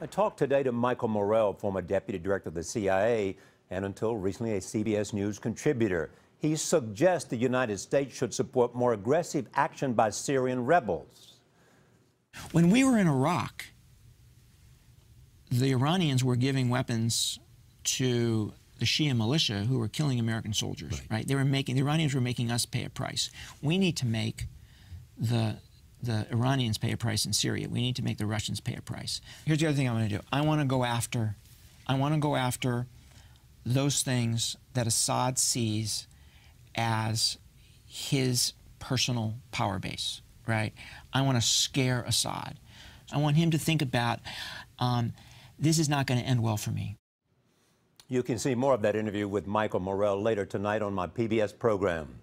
I talked today to Michael Morell, former deputy director of the CIA and until recently a CBS News contributor. He suggests the United States should support more aggressive action by Syrian rebels. When we were in Iraq, the Iranians were giving weapons to the Shia militia who were killing American soldiers, right. right? They were making the Iranians were making us pay a price. We need to make the the Iranians pay a price in Syria. We need to make the Russians pay a price. Here's the other thing I want to do. I want to go after, I want to go after those things that Assad sees as his personal power base, right? I want to scare Assad. I want him to think about um, this is not going to end well for me. You can see more of that interview with Michael Morell later tonight on my PBS program.